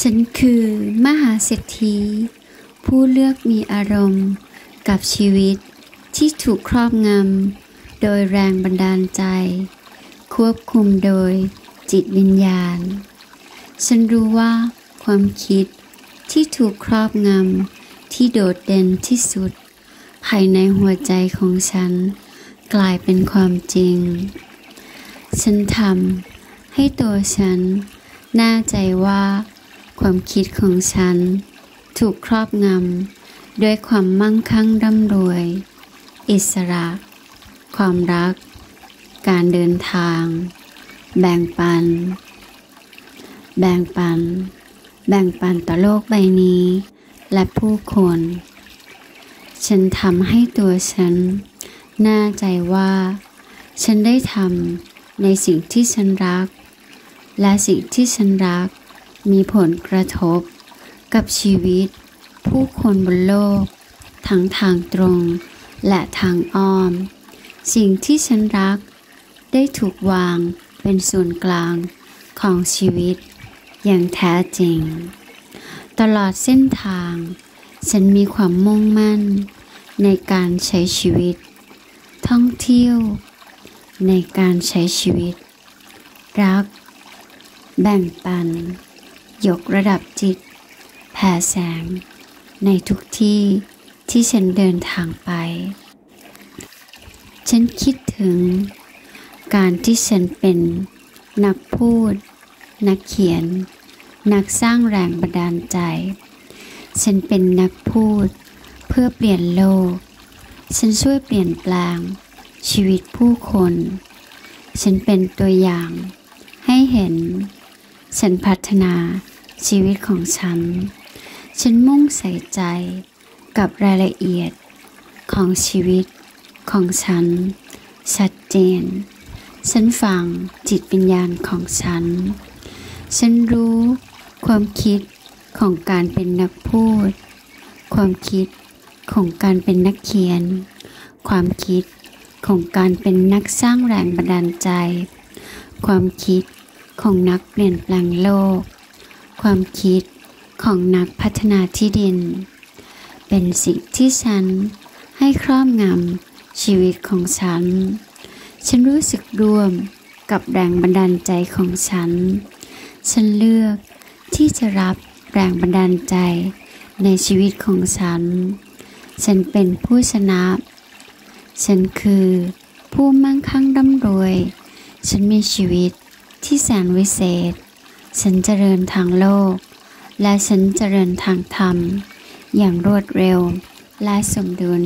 ฉันคือมหาเศรษฐี ผู้เลือกมีอารมณ์กับชีวิตที่ถูกครอบงำ โดยแรงบันดาลใจ ควบคุมโดยจิตวิญญาณ ฉันรู้ว่าความคิดที่ถูกครอบงำ ที่โดดเด่นที่สุด ภายในหัวใจของฉัน กลายเป็นความจริง ฉันทำให้ตัวฉันแน่ใจว่า ความคิดของฉัน ถูกครอบงำด้วยความมั่งคั่งร่ำรวย อิสระ ความรัก การเดินทาง แบ่งปัน แบ่งปัน แบ่งปันต่อโลกใบนี้ และผู้คน ฉันทำให้ตัวฉันแน่ใจว่า ฉันได้ทำในสิ่งที่ฉันรัก และสิ่งที่ฉันรัก มีผลกระทบ กับชีวิต ผู้คนบนโลก ทั้งทางตรง และทางอ้อม สิ่งที่ฉันรัก ได้ถูกวางเป็นศูนย์กลางของชีวิต อย่างแท้จริง ตลอดเส้นทาง ฉันมีความมุ่งมั่น ในการใช้ชีวิต ท่องเที่ยว ในการใช้ชีวิต รัก แบ่งปัน ยกระดับจิตแผ่แสง ในทุกที่ที่ฉันเดินทางไป ฉันคิดถึง การที่ฉันเป็นนักพูด นักเขียน นักสร้างแรงบันดาลใจ ฉันเป็นนักพูด เพื่อเปลี่ยนโลก ฉันช่วยเปลี่ยนแปลง ชีวิตผู้คน ฉันเป็นตัวอย่าง ให้เห็น ฉันพัฒนา ชีวิตของฉัน ฉันมุ่งใส่ใจกับรายละเอียดของชีวิตของฉัน ชัดเจน ฉันฟังจิตวิญญาณของฉัน ฉันรู้ความคิดของการเป็นนักพูด ความคิดของการเป็นนักเขียน ความคิดของการเป็นนักสร้างแรงบันดาลใจ ความคิดของนักเปลี่ยนแปลงโลก ความคิดของนักพัฒนาที่ดิน เป็นสิ่งที่ฉันให้ครอบงำชีวิตของฉัน ฉันรู้สึกร่วมกับแรงบันดาลใจของฉัน ฉันเลือกที่จะรับแรงบันดาลใจในชีวิตของฉัน ฉันเป็นผู้ชนะ ฉันคือผู้มั่งคั่งร่ำรวย ฉันมีชีวิตที่แสนวิเศษ ฉันเจริญทางโลก และฉันเจริญทางธรรม อย่างรวดเร็วและสมดุล